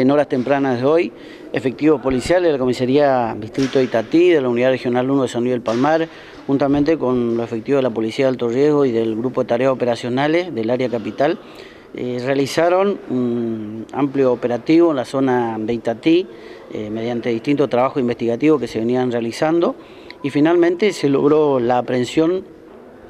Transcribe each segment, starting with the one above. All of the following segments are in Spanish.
En horas tempranas de hoy, efectivos policiales de la Comisaría Distrito de Itatí, de la Unidad Regional 1 de San Luis del Palmar, juntamente con los efectivos de la Policía de Alto Riesgo y del Grupo de Tareas Operacionales del área capital, eh, realizaron un amplio operativo en la zona de Itatí, eh, mediante distintos trabajos investigativos que se venían realizando, y finalmente se logró la aprehensión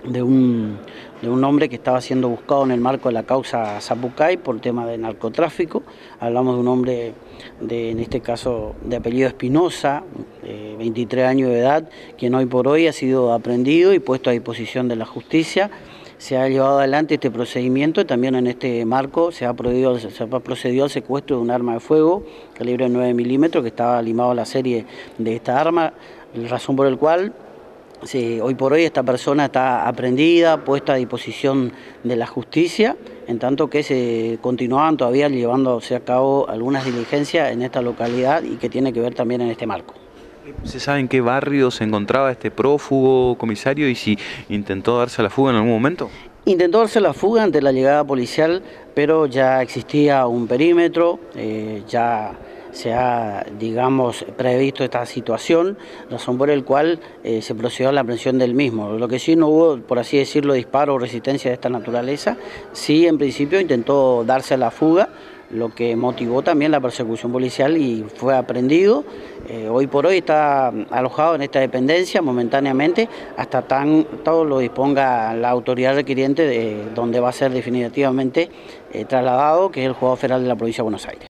de un, de un hombre que estaba siendo buscado en el marco de la causa Zapucay por tema de narcotráfico. Hablamos de un hombre, de, en este caso de apellido Espinosa, 23 años de edad, quien hoy por hoy ha sido aprendido y puesto a disposición de la justicia. Se ha llevado adelante este procedimiento y también en este marco se ha, procedido, se ha procedido al secuestro de un arma de fuego calibre 9 milímetros que estaba limado a la serie de esta arma, razón por el cual Sí, hoy por hoy esta persona está aprendida, puesta a disposición de la justicia, en tanto que se continúan todavía llevándose a cabo algunas diligencias en esta localidad y que tiene que ver también en este marco. ¿Se sabe en qué barrio se encontraba este prófugo comisario y si intentó darse la fuga en algún momento? Intentó darse la fuga ante la llegada policial, pero ya existía un perímetro, eh, ya se ha, digamos, previsto esta situación, razón por el cual eh, se procedió a la aprehensión del mismo. Lo que sí no hubo, por así decirlo, disparo o resistencia de esta naturaleza, sí en principio intentó darse la fuga, lo que motivó también la persecución policial y fue aprendido. Eh, hoy por hoy está alojado en esta dependencia momentáneamente hasta tan todo lo disponga la autoridad requiriente de donde va a ser definitivamente eh, trasladado, que es el juego federal de la provincia de Buenos Aires.